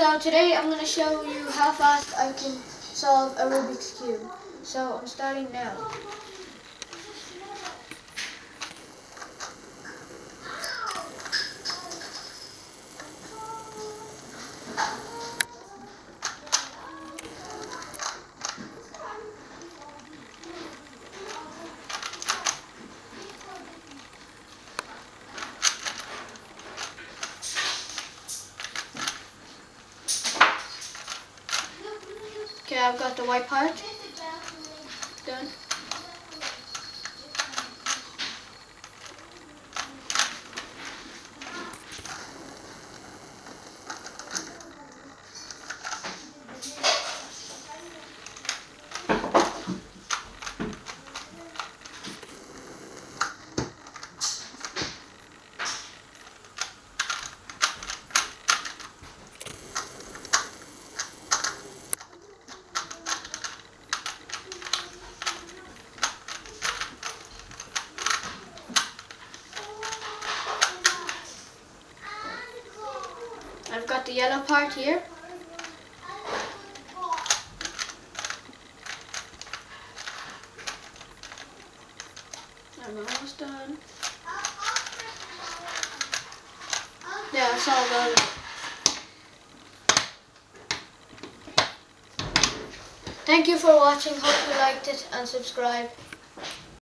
Hello, today I'm going to show you how fast I can solve a Rubik's Cube. So I'm starting now. I've got the white part done. I've got the yellow part here. I'm almost done. Yeah, it's all done. Thank you for watching. Hope you liked it and subscribe.